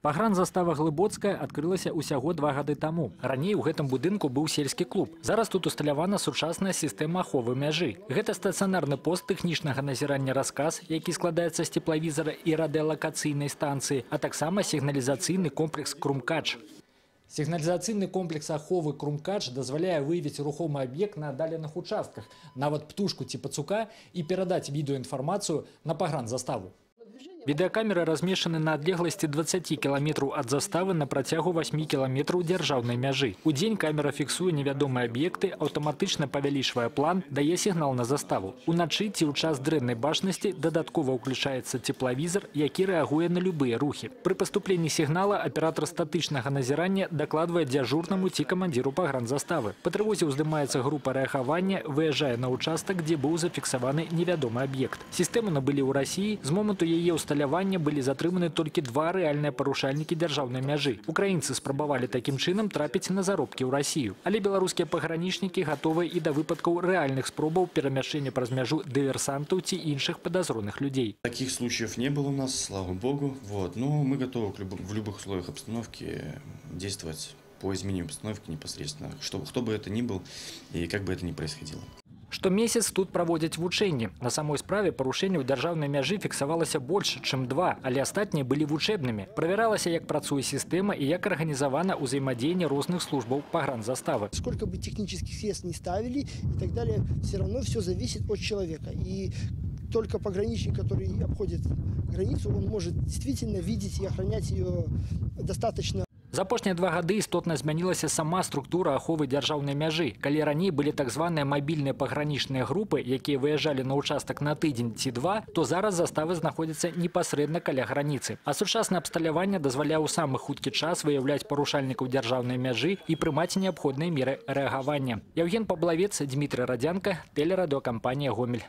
Пагранзастава Глыбоцкая адкрылася ўсяго два гады таму. Раней у гэтым будынку быў сельскі клуб. Зараз тут усталявана сучасная сістэма аховы мяжы. Гэта стацыянарны пост тэхнічнага назірання расказ, які складаецца з цеплавізара і радыалакацыйнай станцыі, а таксама сігналізацыйны комплекс Крумкач. Сігналізацыйны комплекс аховы Крумкач дазваляе выявіць рухомы аб'ект на аддаленых участках, нават птушку ці пацука і перадаць відэоінфармацыю на пагранзаставу. Відэакамеры размешчаны на адлегласці 20 кіламетраў ад заставы на працягу 8 кіламетраў дзяржаўнай мяжы. У дзень камера фіксуе невядомыя аб'екты, аўтаматычна павялічвае план, дае сігнал на заставу. Уначы ці ў час дрэннай бачнасці дадаткова ўключаецца цеплавізар, які рэагуе на любыя рухі. Пры паступленні сігнала аператор статычнага назірання дакладвае дзяжурнаму ці камандзіру пагранзаставы. Па трывозе ўздымаецца група рэагавання, выязджае на ўчастак, дзе быў зафіксаваны невядомы аб'ект. Сістэму набылі ў Расіі, з моманту яе ўсталявання былі затрыманы толькі два рэальныя парушальнікі дзяржаўнай мяжы. Украінцы спрабавалі такім чынам трапіць на заробкі ў Расію. Але беларускія пагранічнікі гатовыя і да выпадкаў рэальных спробаў перамяшчэння праз мяжу дыверсантаў ці іншых падазроных людзей. Таких случаев не было у нас, слава богу. Вот. Но мы готовы к люб- в любых условиях обстановки действовать по изменению обстановки непосредственно, что, кто бы это ни был и как бы это ни происходило. Штомесяц тут праводзяць вучэнні. На самой справе парушэнняў дзяржаўнай мяжы фіксавалася больш, чым два, але астатнія былі вучэбнымі. Правяралася, як працуе сістэма і як арганізавана ўзаемадзеянне розных службаў пагранзаставы. сколько бы технических средств не ставили и так далее, все равно все зависит от человека. И только пограничник, который обходит границу, он может действительно видеть и охранять ее достаточно За апошнія два гады істотна змянілася сама структура аховы дзяржаўнай мяжы. Калі раней былі так званыя мабільныя пагранічныя групы, якія выязджалі на ўчастак на тыдзень ці два, то зараз заставы знаходзяцца непасрэдна каля граніцы. А сучаснае абсталяванне дазваляе ў самы хуткі час выяўляць парушальнікаў дзяржаўнай мяжы і прымаць неабходныя меры рэагавання. Яўген Паблавец, Дмітрий Радзянка, тэлерадыокампанія Гомель.